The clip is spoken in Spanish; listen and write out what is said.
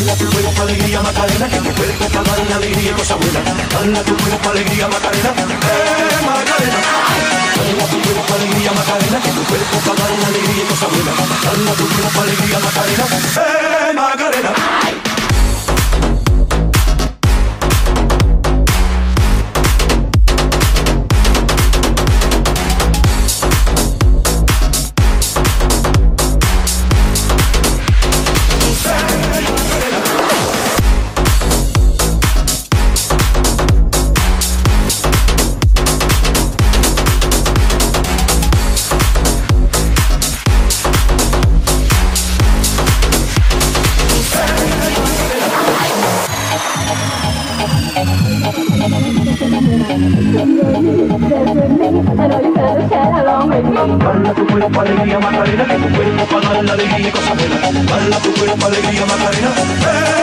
Dala tu cuerpo alegría Macarena, que tu cuerpo dar la alegría y cosa buena. Dala tu cuerpo alegría Macarena, eh Macarena. Dala tu cuerpo alegría Macarena, que tu cuerpo dar la alegría y cosa buena. Dala tu cuerpo alegría Macarena, eh Dala tu alegría Macarena, que tu cuerpo para dar la alegría y cosa buena. Dala tu cuerpo alegría Macarena,